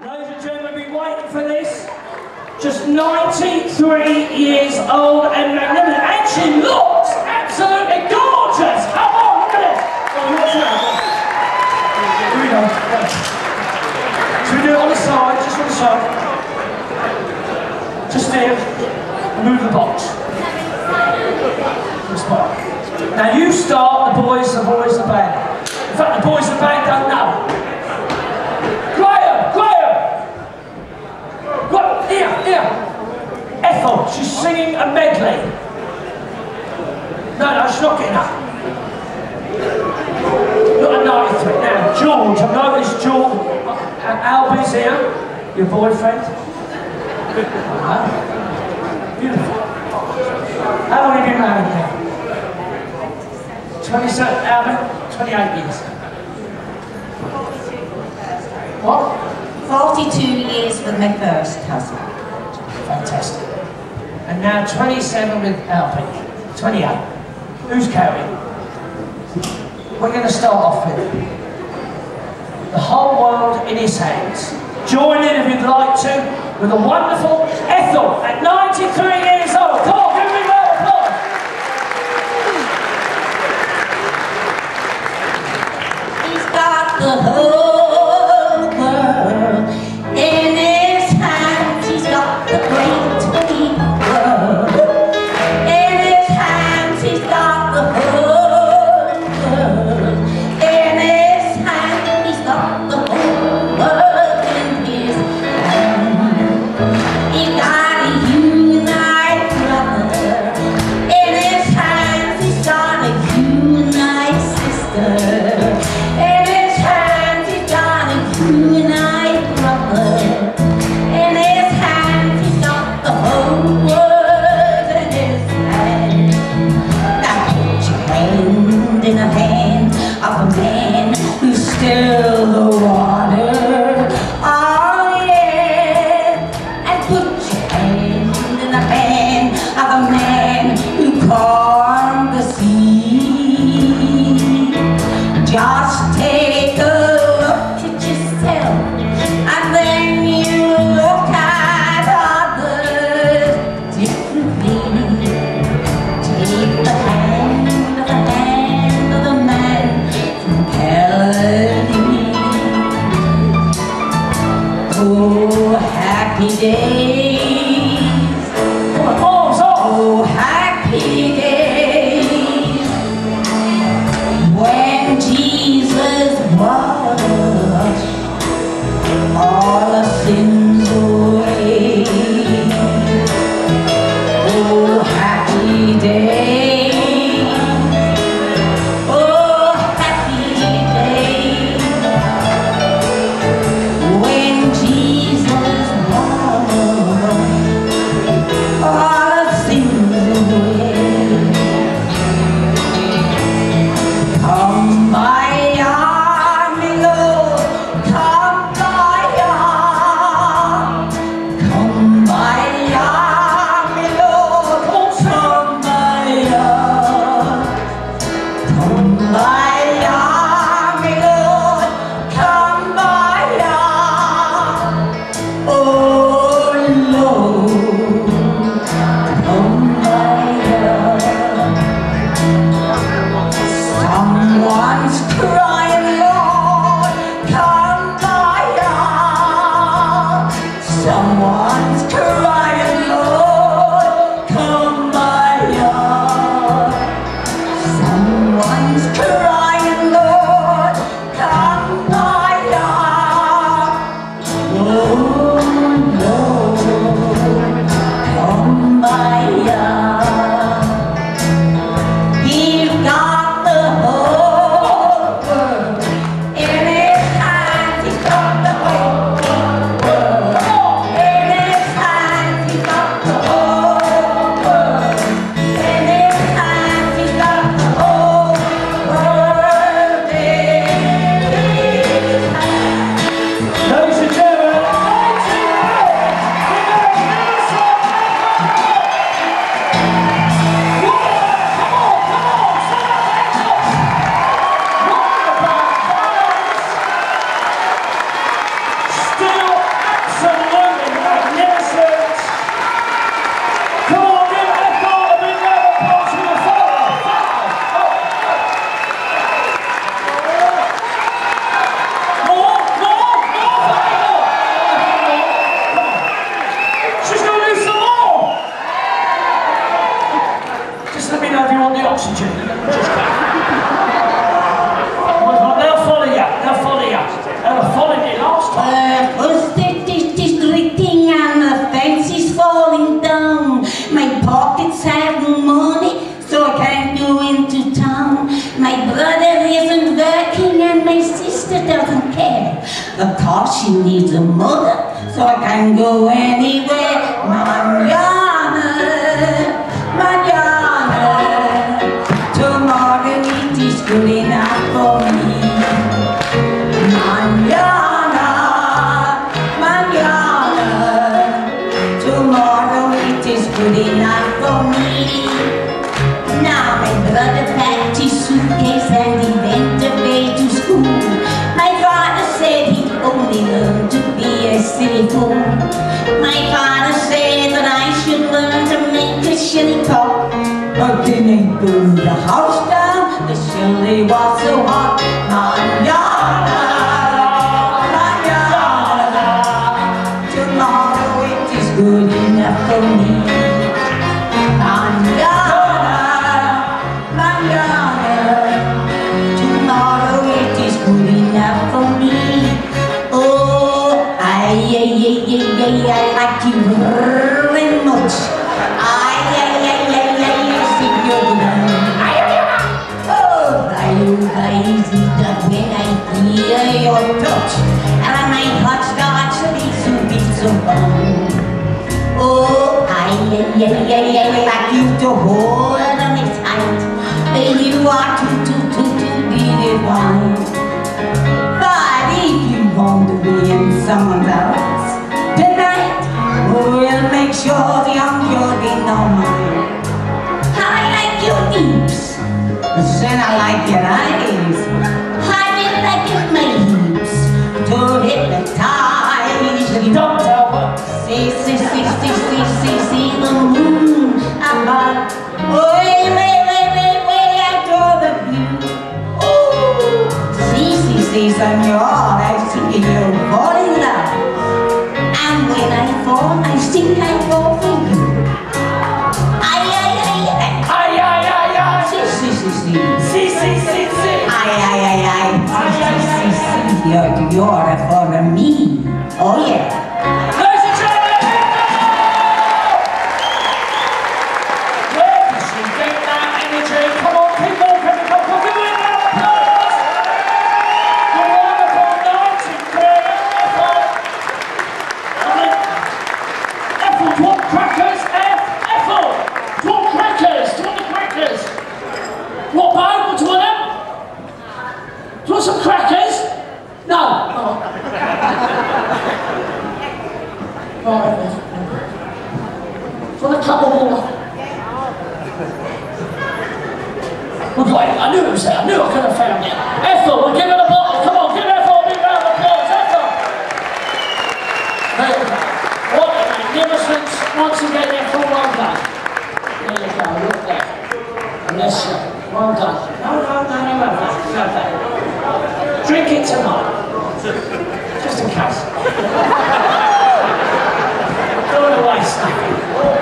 Ladies and gentlemen, been waiting for this. Just 93 years old and magnificent. And she looks absolutely gorgeous. Come on, look? Here we go. So we do it on the side, just on the side. Just here. Move the box. Now you start, the boys, the boys, the band. In fact, the boys, the band don't know. Graham, Graham! What? Here, here. Ethel, she's singing a medley. No, no, she's not getting up. Not a 93. Now, George, I know it's George. Uh, Albie's here, your boyfriend. Uh-huh. Beautiful. How long have you been married now? 27, Albert? 28 years. What? 42 years with my first husband. Fantastic. And now 27 with Alpine. 28. Who's carrying? We're going to start off with the whole world in his hands. Join in if you'd like to with a wonderful Ethel at 93 years old. Come on, give me round of applause. He's got the whole Oh, amor. They'll follow you. They'll follow you. They last time. Falling down. My pockets have so I can't go into town. My brother isn't working and my sister doesn't care. Of course she needs a mother, so I can go anywhere. Manana, good enough for me. Now my brother packed his suitcase and he went away to school. My father said he only learned to be a silly fool. My father said that I should learn to make a shilly talk. But didn't burn the house down, the shilly was so hot. See that when I hear your touch, and my heart starts to beat so beat so long. Oh, I, I, I, I, I like you to hold me tight. You are too, too, too, too divine. But if you want to be in someone See, see, see, see, see, see, see the moon above. Way, way, way, way, way out of the blue. Oh, see, see, see, senor, I see you fall in love. And when I fall, I think I fall for you. Ay, ay, ay, ay. Ay, ay, ay, ay. See, see, see, see. Si, si, si, si. Ay, ay, ay, ay. See, see, see, see. You're, you're for me. Oh, yeah. No. Oh. Right. For cup of water. We're going. I knew it was there. I knew I could have found it. Ethel, we're giving a bottle. Come on, give Ethel a big round of applause. Ethel. There. What a magnificent, once again, Ethel, well done. There you go, look there. You. Well done. No, no, no, no, no, no, no. Drink it tonight. Just in case. Don't waste it.